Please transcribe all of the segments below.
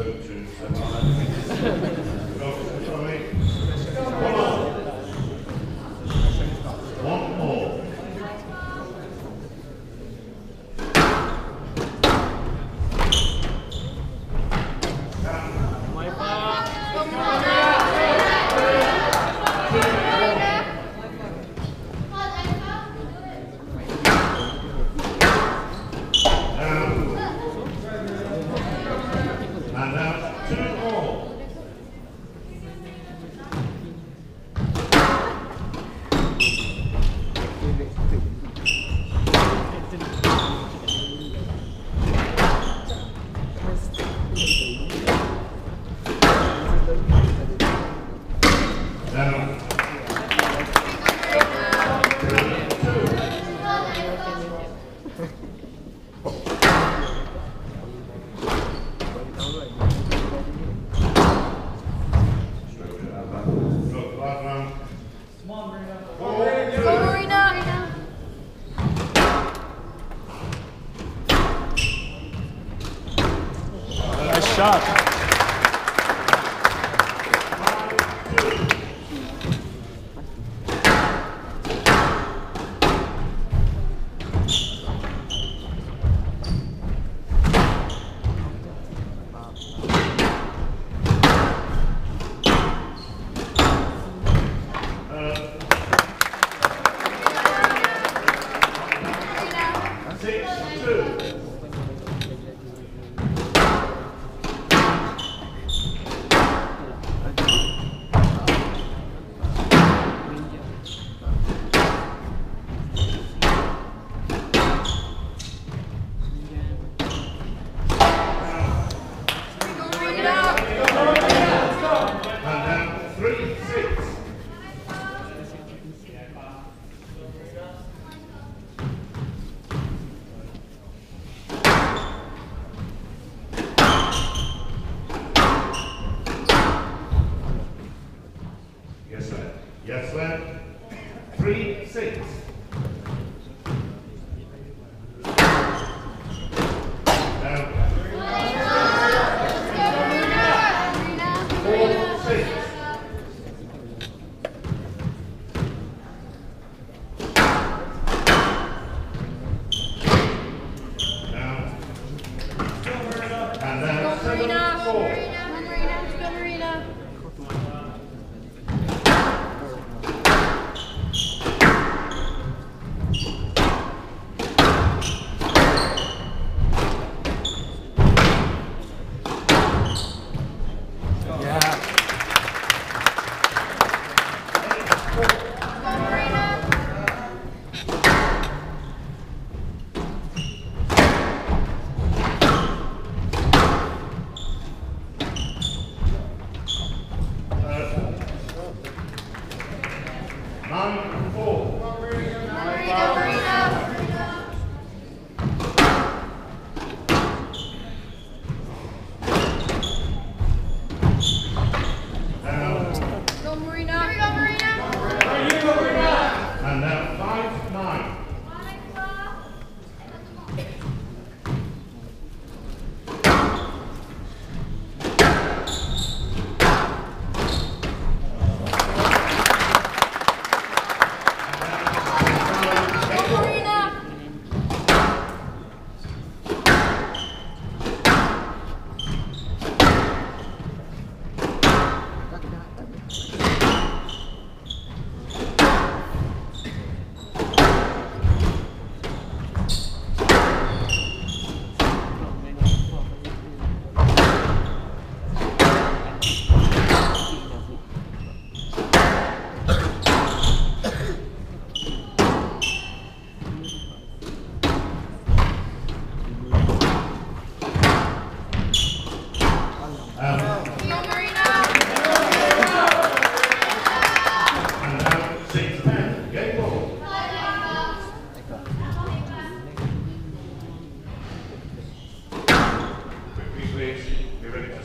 spoke to. Nice shot. Six, two. Nine,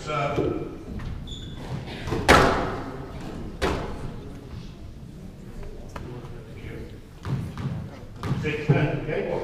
seven. Six, ten, okay?